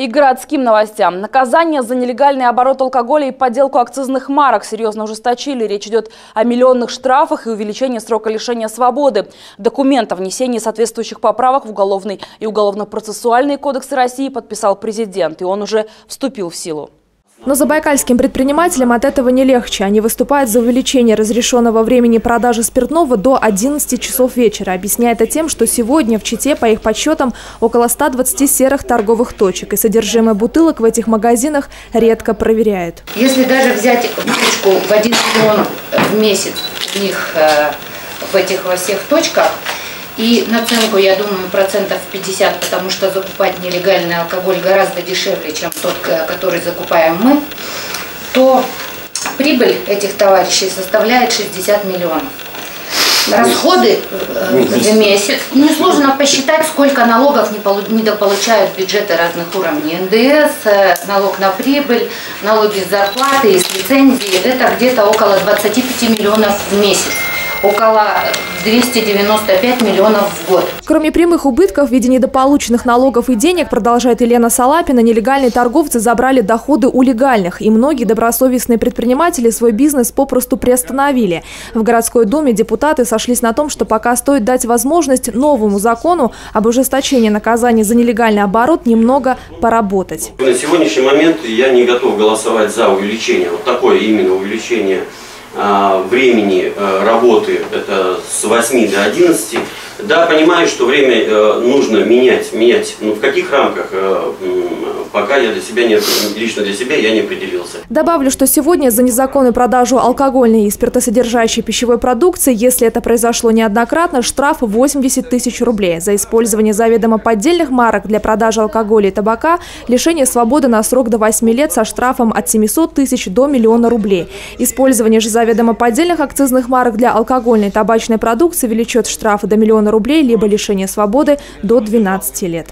И городским новостям. Наказание за нелегальный оборот алкоголя и подделку акцизных марок серьезно ужесточили. Речь идет о миллионных штрафах и увеличении срока лишения свободы. Документ о внесении соответствующих поправок в Уголовный и Уголовно-процессуальный кодексы России подписал президент. И он уже вступил в силу. Но забайкальским предпринимателям от этого не легче. Они выступают за увеличение разрешенного времени продажи спиртного до 11 часов вечера. Объясняя это тем, что сегодня в Чите, по их подсчетам, около 120 серых торговых точек. И содержимое бутылок в этих магазинах редко проверяют. Если даже взять бутылочку в 1 миллион в месяц в них э, в этих во всех точках, и наценку, я думаю, процентов 50, потому что закупать нелегальный алкоголь гораздо дешевле, чем тот, который закупаем мы, то прибыль этих товарищей составляет 60 миллионов. Расходы э, в месяц. Несложно посчитать, сколько налогов недополучают бюджеты разных уровней. НДС, э, налог на прибыль, налоги с зарплаты, с лицензии. Это где-то около 25 миллионов в месяц около 295 миллионов в год. Кроме прямых убытков в виде недополученных налогов и денег, продолжает Елена Салапина, нелегальные торговцы забрали доходы у легальных. И многие добросовестные предприниматели свой бизнес попросту приостановили. В городской думе депутаты сошлись на том, что пока стоит дать возможность новому закону об ужесточении наказаний за нелегальный оборот немного поработать. На сегодняшний момент я не готов голосовать за увеличение, вот такое именно увеличение времени э, работы, это с 8 до 11, да, понимаю, что время э, нужно менять, менять, но в каких рамках, э, пока я для себя не, лично для себя я не определился. Добавлю, что сегодня за незаконную продажу алкогольной и спиртосодержащей пищевой продукции, если это произошло неоднократно, штраф 80 тысяч рублей. За использование заведомо поддельных марок для продажи алкоголя и табака лишение свободы на срок до 8 лет со штрафом от 700 тысяч до миллиона рублей. Использование же заведомо поддельных акцизных марок для алкогольной и табачной продукции влечет штрафы до миллиона рублей, либо лишение свободы до 12 лет.